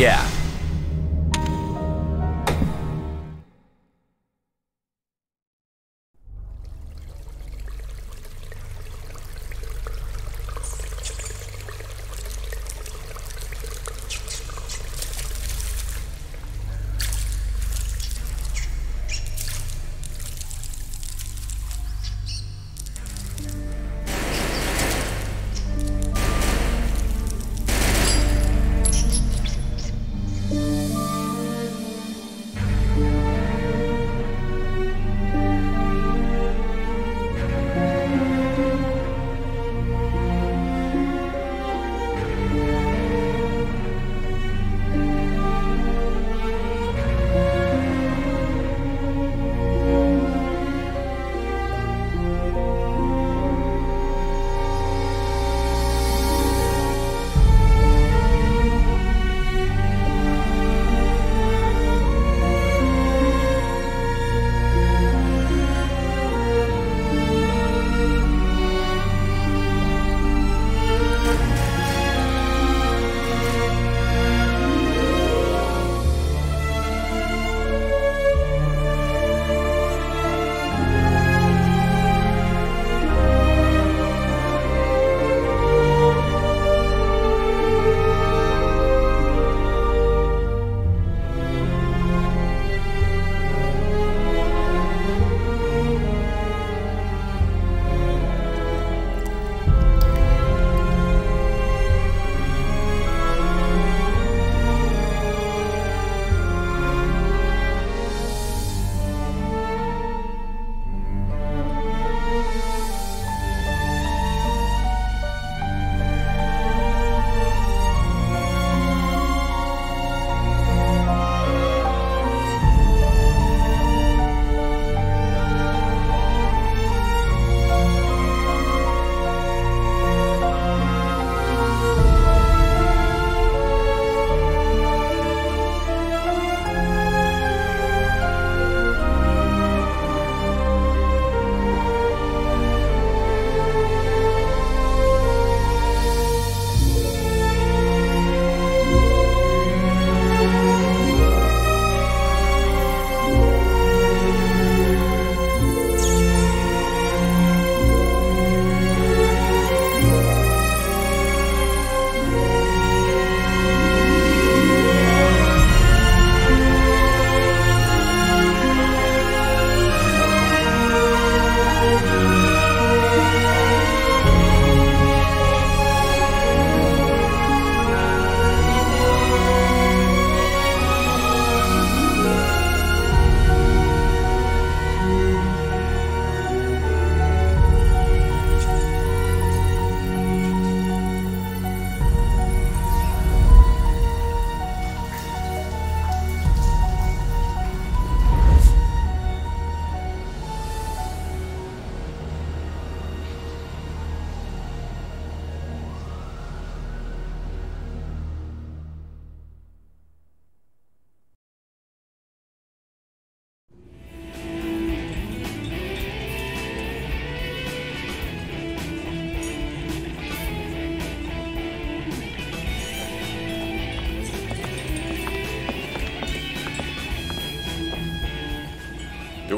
Yeah.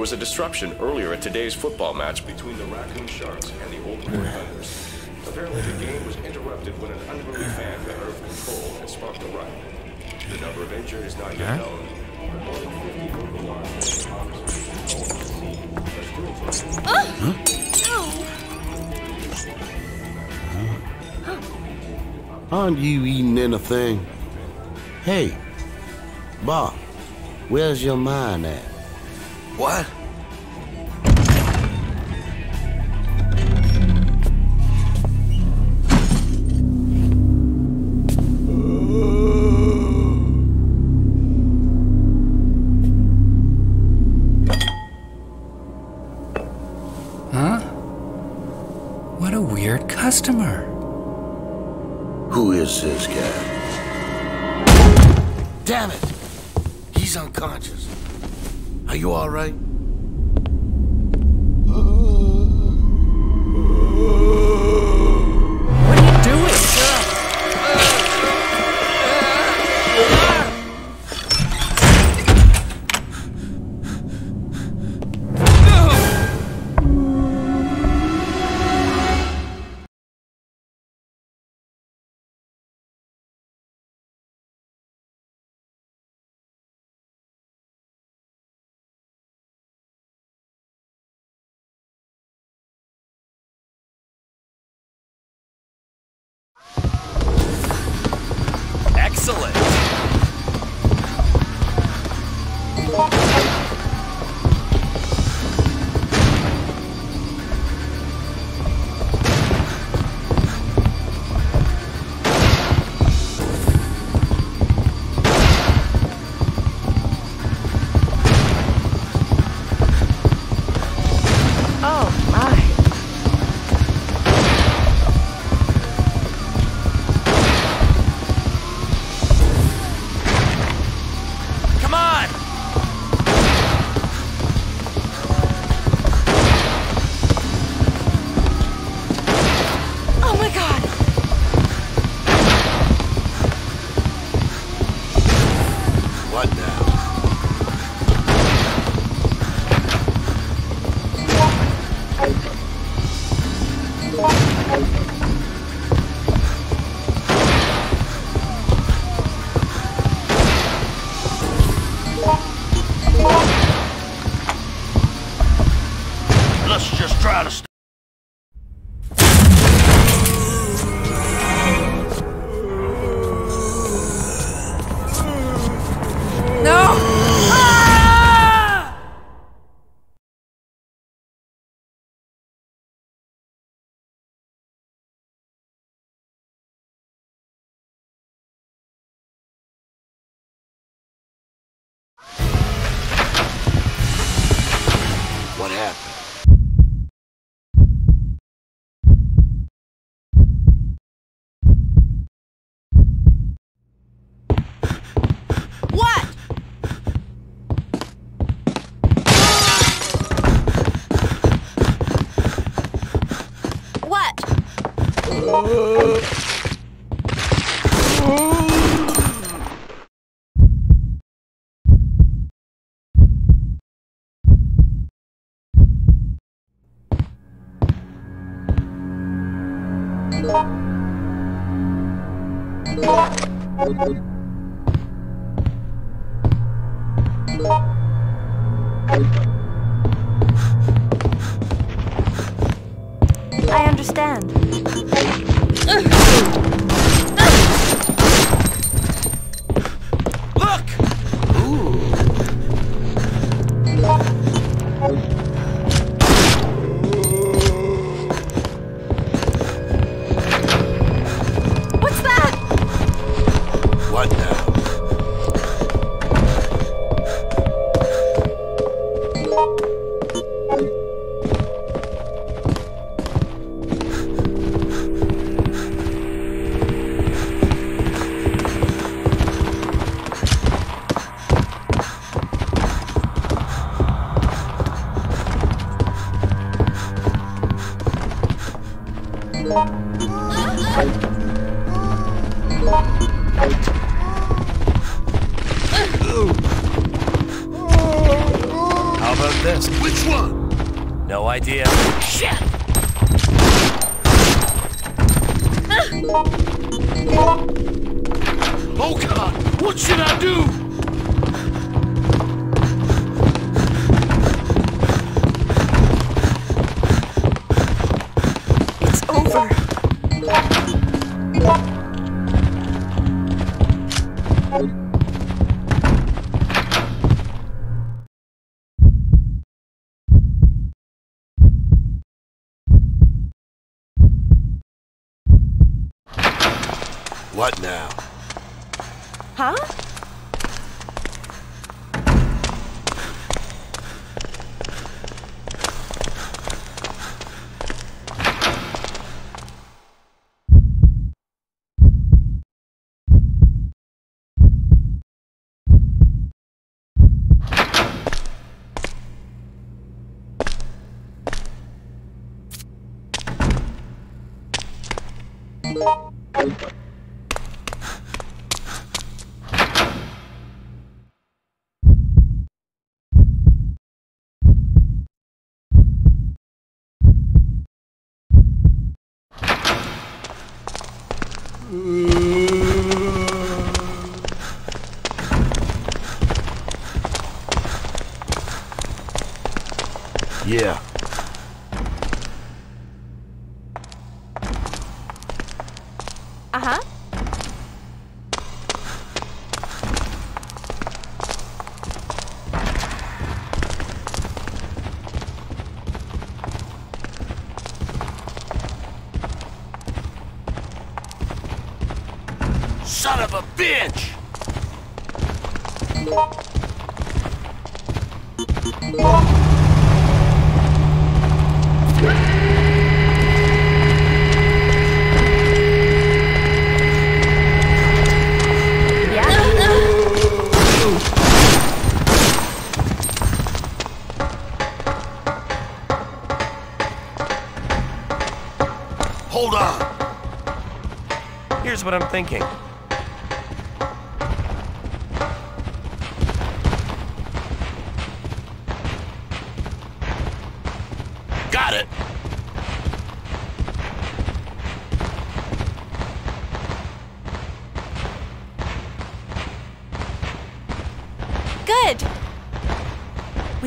Was a disruption earlier at today's football match between the Raccoon Sharks and the Old Port Thunders. Apparently, the game was interrupted when an unruly fan got out of control and sparked a riot. The number of injured is not yet known. but more than 50 local law enforcement officers are still trying Aren't you eating anything? Hey, Bob, where's your mind at? What? Huh? What a weird customer. Who is this guy? Damn it! He's unconscious. Are you all right? Excellent! I What now? Huh? Of a bitch! Hold on. Here's what I'm thinking.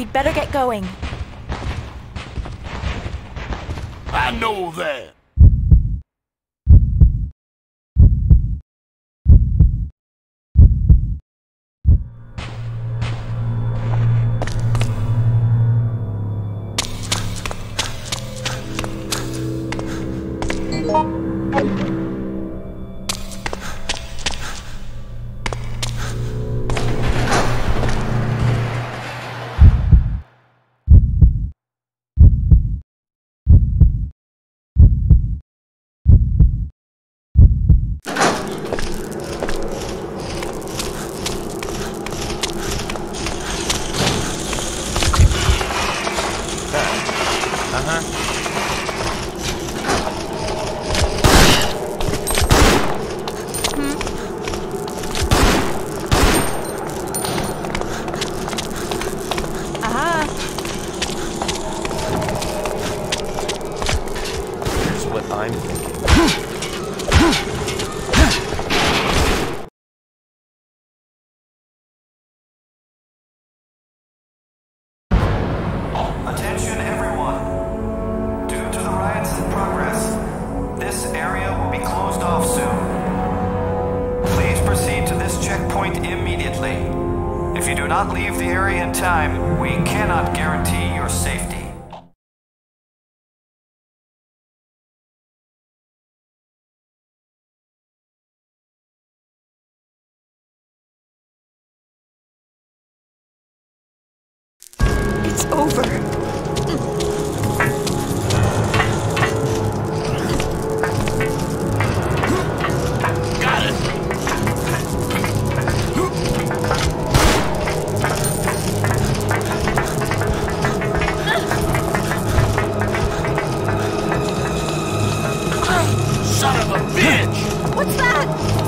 We'd better get going. I know that. I'm thinking. Bitch! What's that?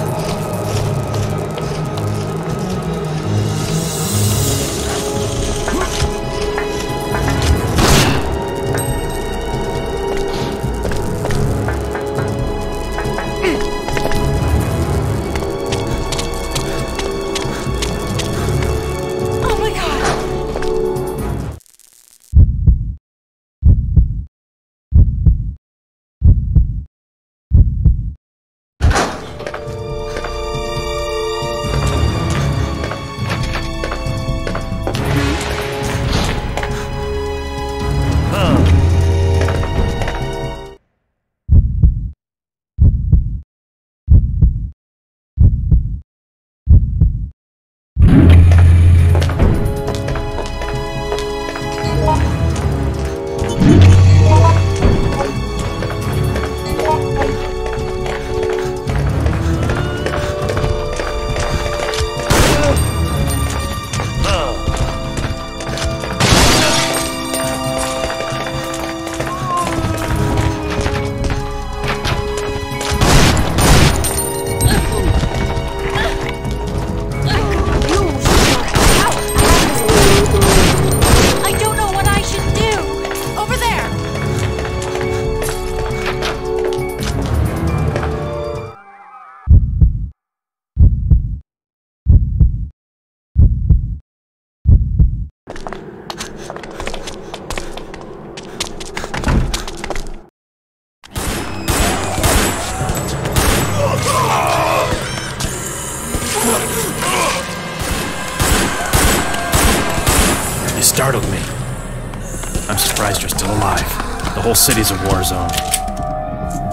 city's a war zone.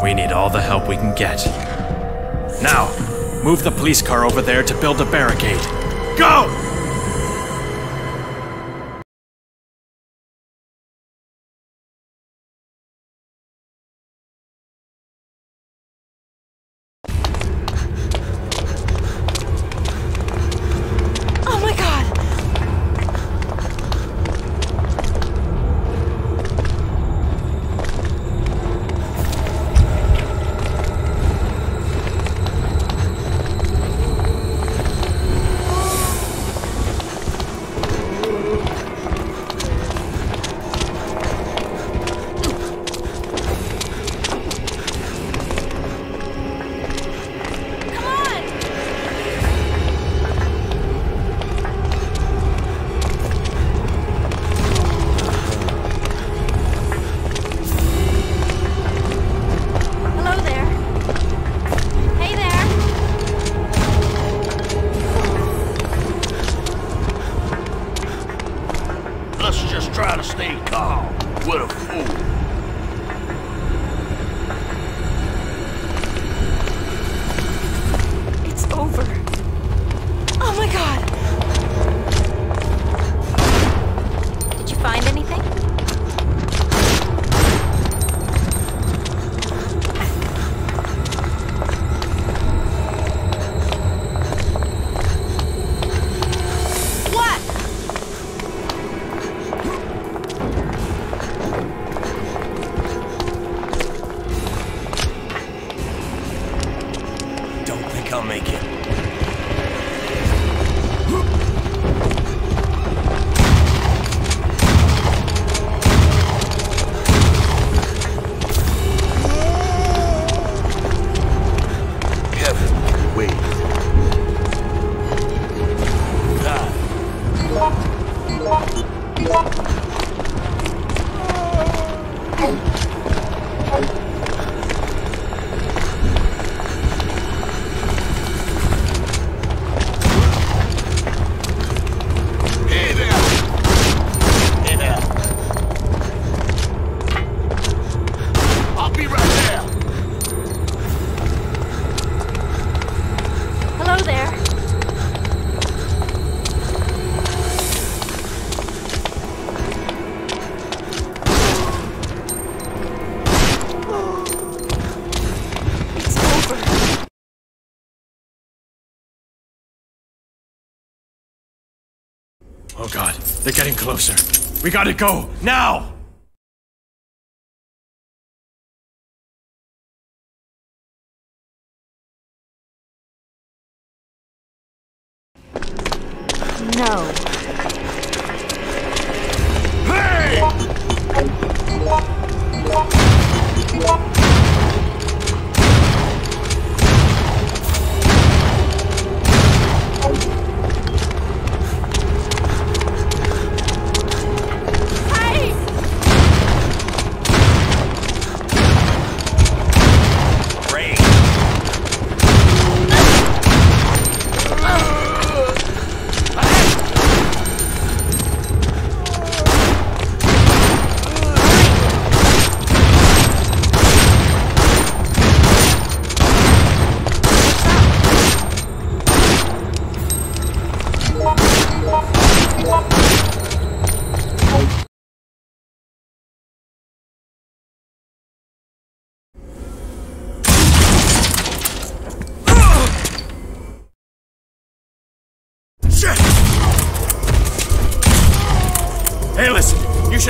We need all the help we can get. Now, move the police car over there to build a barricade. Go! What a fool. They're getting closer. We gotta go, now!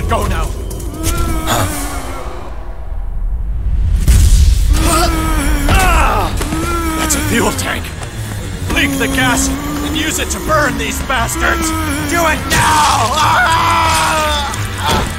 should go now. Huh. That's a fuel tank. Leak the gas and use it to burn these bastards. Do it now! Ah!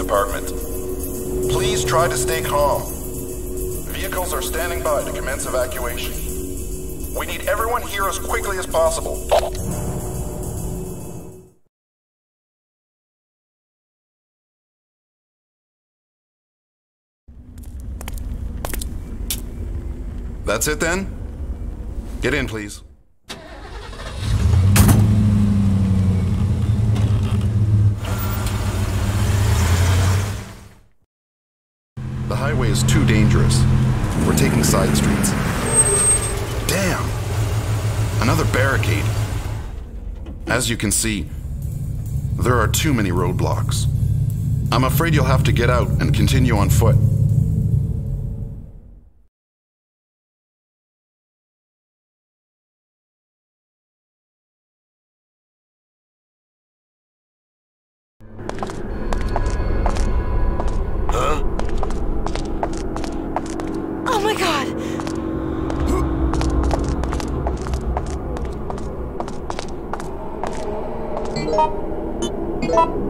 Department. Please try to stay calm. Vehicles are standing by to commence evacuation. We need everyone here as quickly as possible. That's it then? Get in, please. Is too dangerous. We're taking side streets. Damn! Another barricade. As you can see, there are too many roadblocks. I'm afraid you'll have to get out and continue on foot. Did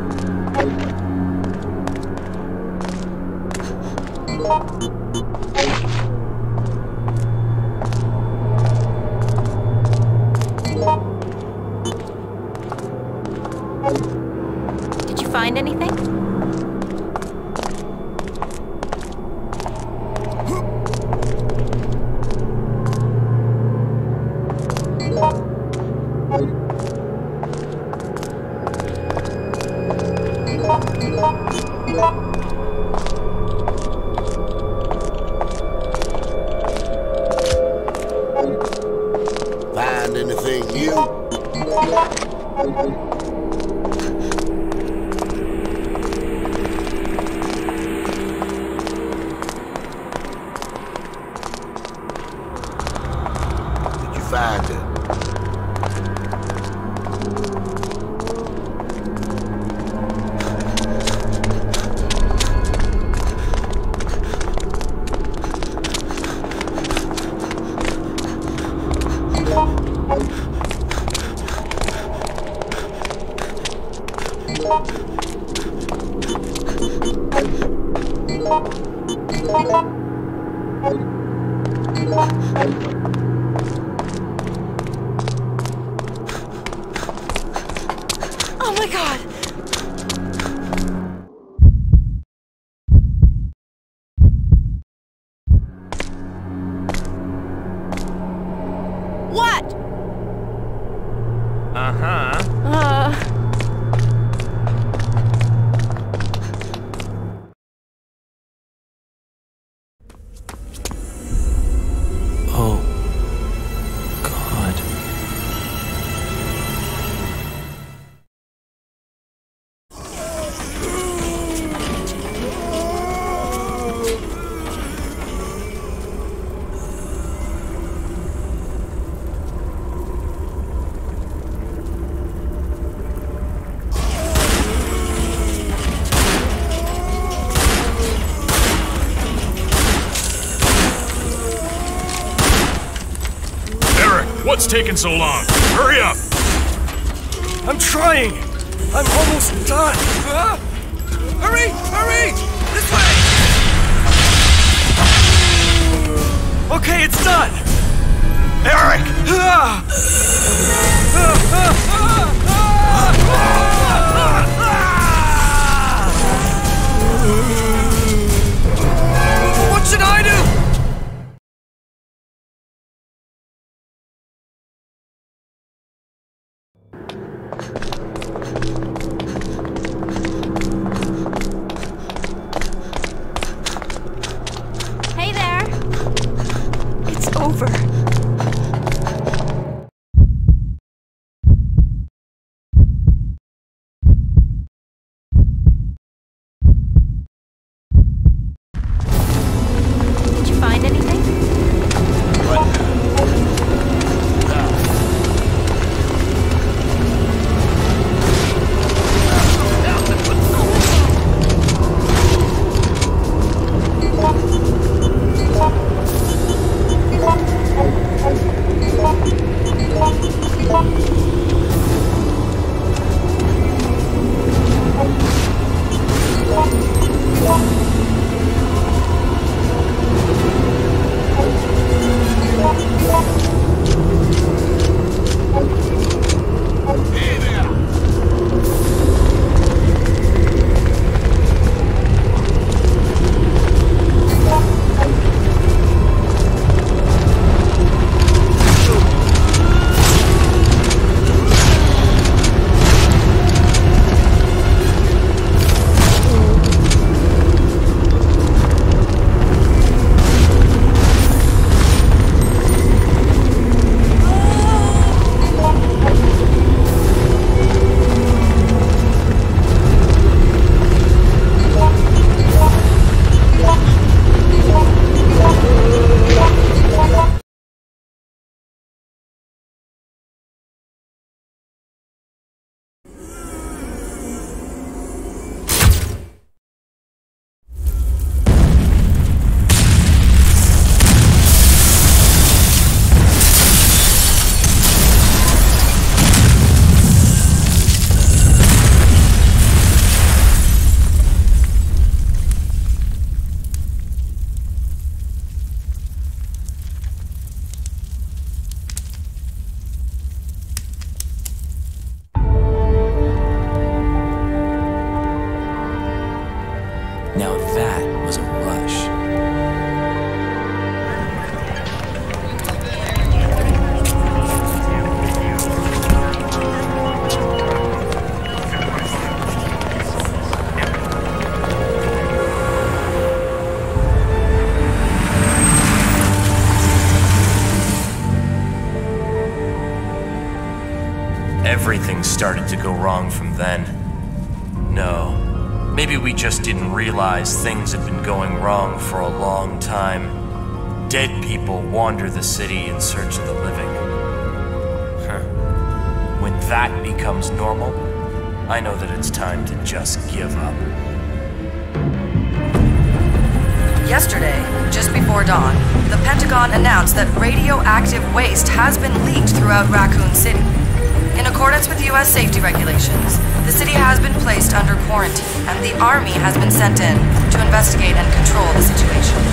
Oh my god! What's taking so long? Hurry up! I'm trying! I'm almost done! Ah! Hurry! Hurry! This way! Okay, it's done! Eric! Ah! Ah, started to go wrong from then. No. Maybe we just didn't realize things had been going wrong for a long time. Dead people wander the city in search of the living. Huh. When that becomes normal, I know that it's time to just give up. Yesterday, just before dawn, the Pentagon announced that radioactive waste has been leaked throughout Raccoon City. In accordance with U.S. safety regulations, the city has been placed under quarantine and the Army has been sent in to investigate and control the situation.